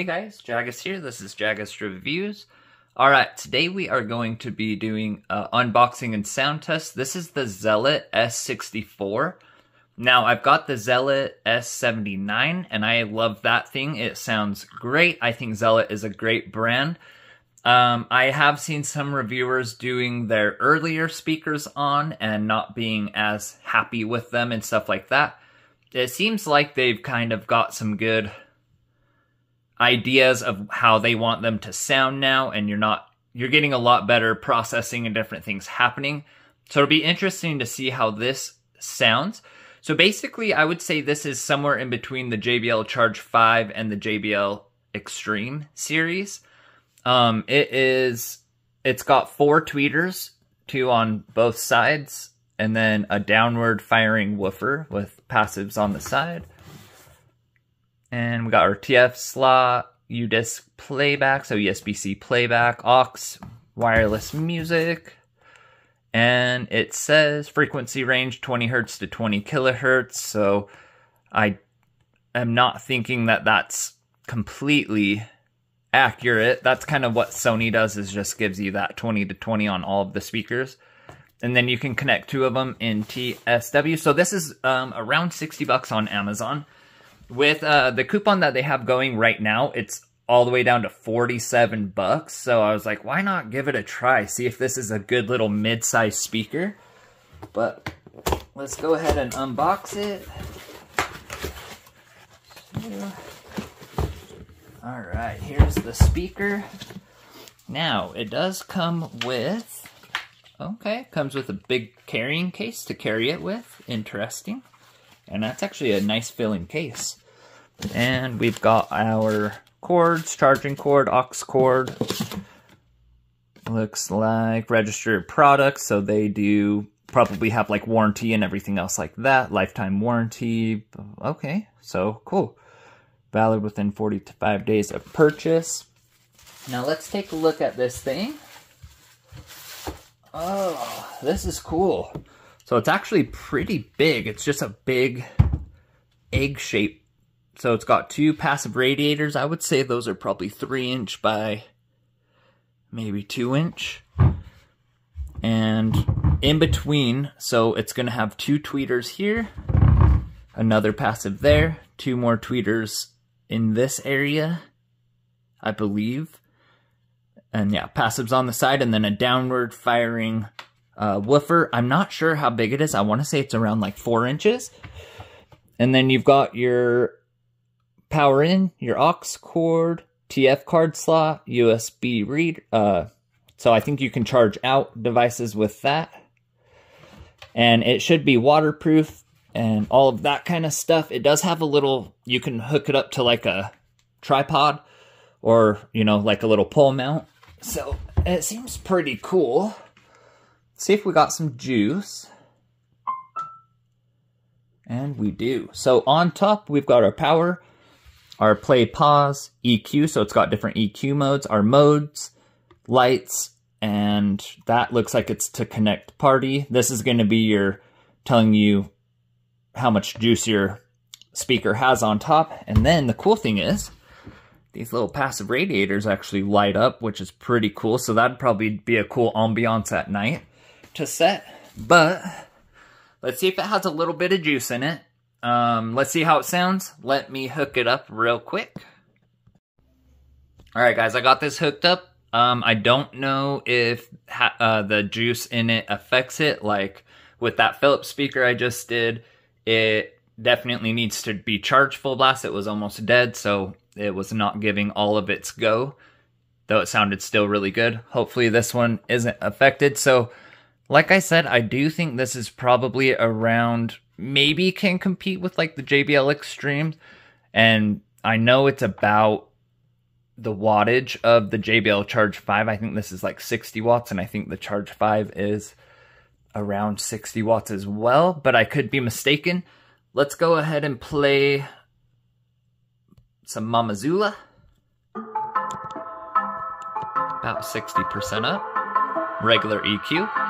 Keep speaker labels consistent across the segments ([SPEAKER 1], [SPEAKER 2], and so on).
[SPEAKER 1] Hey guys, Jagist here. This is Jagist Reviews. Alright, today we are going to be doing uh, unboxing and sound test. This is the Zealot S64. Now, I've got the Zealot S79, and I love that thing. It sounds great. I think Zealot is a great brand. Um, I have seen some reviewers doing their earlier speakers on and not being as happy with them and stuff like that. It seems like they've kind of got some good ideas of how they want them to sound now and you're not you're getting a lot better processing and different things happening. So it'll be interesting to see how this sounds. So basically, I would say this is somewhere in between the JBL Charge 5 and the JBL Extreme series. Um, it is, it's got four tweeters, two on both sides, and then a downward firing woofer with passives on the side. And we got our TF slot, UDisc playback, so USB-C playback, aux, wireless music, and it says frequency range 20 hertz to 20 kilohertz, so I am not thinking that that's completely accurate. That's kind of what Sony does is just gives you that 20 to 20 on all of the speakers. And then you can connect two of them in TSW. So this is um, around 60 bucks on Amazon. With uh, the coupon that they have going right now, it's all the way down to 47 bucks. So I was like, why not give it a try? See if this is a good little mid-size speaker. But let's go ahead and unbox it. All right, here's the speaker. Now, it does come with, okay, comes with a big carrying case to carry it with. Interesting. And that's actually a nice filling case. And we've got our cords, charging cord, aux cord. Looks like registered products, so they do probably have like warranty and everything else like that. Lifetime warranty. Okay, so cool. Valid within 45 days of purchase. Now let's take a look at this thing. Oh, this is cool. So it's actually pretty big. It's just a big egg shape so it's got two passive radiators. I would say those are probably three inch by maybe two inch. And in between, so it's gonna have two tweeters here, another passive there, two more tweeters in this area, I believe. And yeah, passives on the side and then a downward firing uh, woofer. I'm not sure how big it is. I want to say it's around like four inches. And then you've got your power in, your aux cord, TF card slot, USB read. Uh, so I think you can charge out devices with that. And it should be waterproof and all of that kind of stuff. It does have a little, you can hook it up to like a tripod or, you know, like a little pole mount. So it seems pretty cool. See if we got some juice. And we do. So on top, we've got our power our play pause EQ, so it's got different EQ modes, our modes, lights, and that looks like it's to connect party. This is going to be your telling you how much juice your speaker has on top. And then the cool thing is these little passive radiators actually light up, which is pretty cool. So that'd probably be a cool ambiance at night to set. But let's see if it has a little bit of juice in it. Um, let's see how it sounds. Let me hook it up real quick. All right, guys, I got this hooked up. Um, I don't know if uh, the juice in it affects it. Like with that Philips speaker I just did, it definitely needs to be charged full blast. It was almost dead, so it was not giving all of its go, though it sounded still really good. Hopefully this one isn't affected. So like I said, I do think this is probably around maybe can compete with like the JBL Extreme. And I know it's about the wattage of the JBL Charge 5. I think this is like 60 watts, and I think the Charge 5 is around 60 watts as well, but I could be mistaken. Let's go ahead and play some Mamazula. About 60% up. Regular EQ.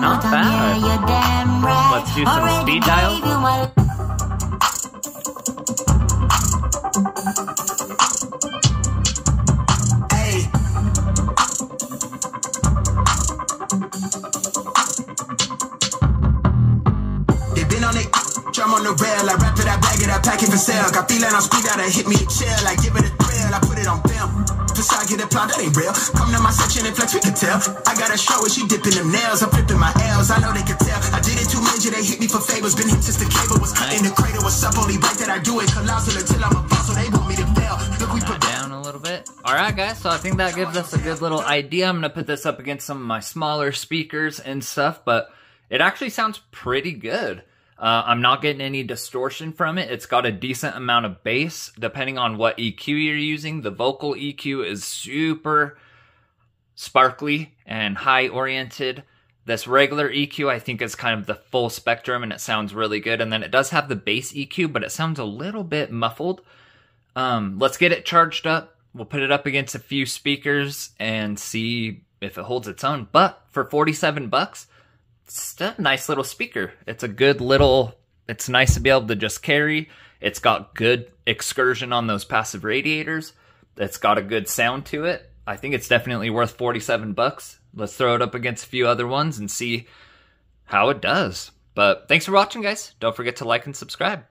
[SPEAKER 2] Not time.
[SPEAKER 1] bad.
[SPEAKER 2] Yeah, you're damn right.
[SPEAKER 1] Let's do some speed dial.
[SPEAKER 2] gave you my-
[SPEAKER 3] Hey. They been on it, drum on the rail. I wrap it, I bag it, I pack it for sale. Got feeling I'm squeezed out, hit me a chill. I give it a thrill, I put it on film. Facade get applaud, that ain't real. Come to my section and flex, we can tell. I got a show where she dipping them nails. I'm flipping my L's, I know they can tell. I did it too major, they hit me for favors. Been hit since the cable was cut in the cradle. What's up, only right that I do it. Colossal until I'm a boss, so they want me to fail. Look, we put
[SPEAKER 1] down a little bit. All right, guys. So I think that gives us a good little idea. I'm gonna put this up against some of my smaller speakers and stuff, but it actually sounds pretty good. Uh, I'm not getting any distortion from it. It's got a decent amount of bass, depending on what EQ you're using. The vocal EQ is super sparkly and high oriented. This regular EQ, I think, is kind of the full spectrum and it sounds really good. And then it does have the bass EQ, but it sounds a little bit muffled. Um, let's get it charged up. We'll put it up against a few speakers and see if it holds its own. But for 47 bucks, it's a nice little speaker. It's a good little, it's nice to be able to just carry. It's got good excursion on those passive radiators. It's got a good sound to it. I think it's definitely worth 47 bucks. Let's throw it up against a few other ones and see how it does. But thanks for watching, guys. Don't forget to like and subscribe.